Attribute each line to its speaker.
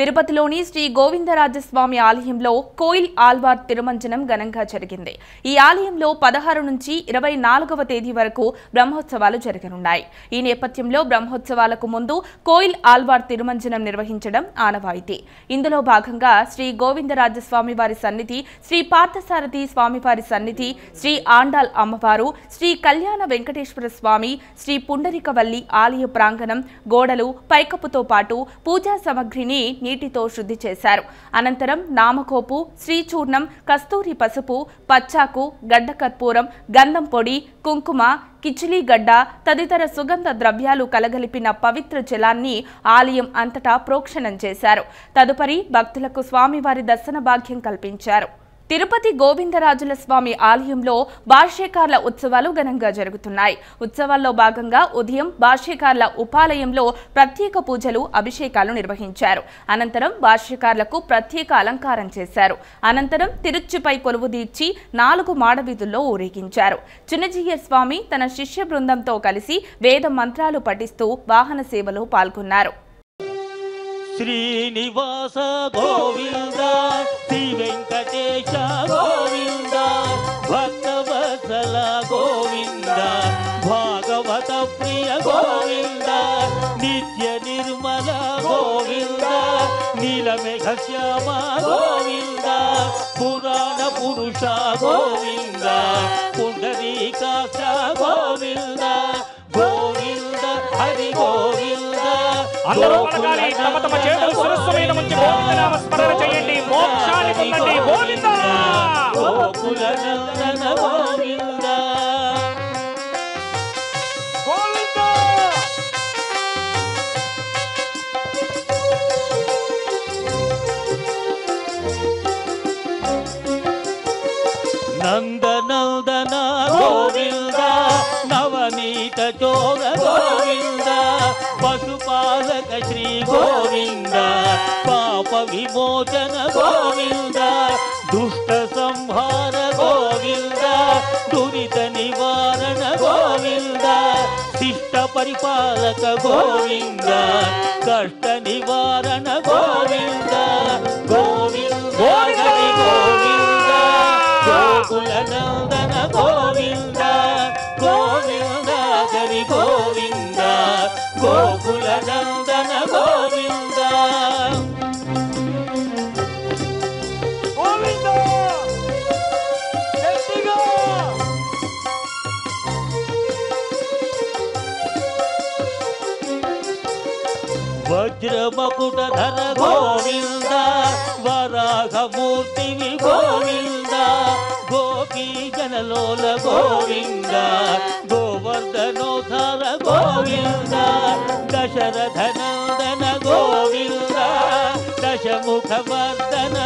Speaker 1: తిరుపతిలోని శ్రీ గోవిందరాజస్వామి ఆలయంలో కోయిల్ ఆల్వార్ తిరుమంజనం ఘనంగా జరిగింది. ఈ ఆలయంలో పదహారు నుంచి ఇరవై నాలుగవ తేదీ వరకు బ్రహ్మోత్సవాలు జరగనున్నాయి. ఈ నేపథ్యంలో బ్రహ్మోత్సవాలకు ముందు కోయిల్ ఆల్వార్ తిరుమంజనం నిర్వహించడం ఆనవాయితీ. ఇందులో భాగంగా శ్రీ గోవిందరాజస్వామి వారి సన్నిధి శ్రీ పార్థసారథి స్వామివారి సన్నిధి శ్రీ ఆండాల్ అమ్మవారు శ్రీ కళ్యాణ వెంకటేశ్వర స్వామి శ్రీ పుండరికవల్లి ఆలయ ప్రాంగణం గోడలు పైకప్పుతో పాటు పూజా సామగ్రిని నీటితో శుద్ధి చేశారు. అనంతరం నామకోపు శ్రీచూర్ణం కస్తూరి పసుపు పచ్చాకు గడ్డ కర్పూరం గంధం పొడి కుంకుమ కిచిలీగడ్డ తదితర సుగంధ ద్రవ్యాలు కలగలిపిన పవిత్ర జలాన్ని ఆలయం అంతటా ప్రోక్షణం చేశారు. తదుపరి భక్తులకు స్వామివారి దర్శన భాగ్యం కల్పించారు. తిరుపతి గోవిందరాజుల స్వామి ఆలయంలో భాష్యకార్ల ఉత్సవాలు ఘనంగా జరుగుతున్నాయి. ఉత్సవాల్లో భాగంగా ఉదయం భాష్యకార్ల ఉపాలయంలో ప్రత్యేక పూజలు అభిషేకాలు నిర్వహించారు. అనంతరం భాష్యకార్లకు ప్రత్యేక అలంకారం చేశారు. అనంతరం తిరుచుపై కొలువుదీర్చి నాలుగు మాడవీధుల్లో ఊరేగించారు. చిన్నజీయ స్వామి తన శిష్య బృందంతో కలిసి వేద మంత్రాలు పఠిస్తూ వాహన సేవలో పాల్గొన్నారు.
Speaker 2: శ్రీనివాస గోవింద శ్రీ వెంకటేశ గోవింద భక్తవత్సల గోవింద భాగవత ప్రియ గోవింద నిత్య నిర్మల గోవింద నీలమేఘ శ్యామ గోవింద పురాణ పురుష గోవింద
Speaker 3: అందరూ పలకాలి. తమ తమ చేతులు శిరస్సు మీద ఉంచి గోవిందనామ స్మరణ చేయండి. మోక్షాన్ని పొందండి. గోవింద!
Speaker 2: నందనందన గోవింద నవనీత చోర గోవింద. పశుపాలక శ్రీ గోవింద పాప విమోచన గోవింద దుష్ట సంహార గోవింద దురిత నివారణ గోవింద శిష్ట పరిపాలక గోవింద కష్ట నివారణ గోవింద గోవింద గోవింద గోకుల నందన గోవింద గోవింద గరి గోవింద. వజ్రమకుట ధర గోవింద వరాహమూర్తివి గోవింద గోపీ జనలోల గోవింద గోవర్ధనోధర గోవింద దశరథ నందన గోవింద దశముఖ వర్ధన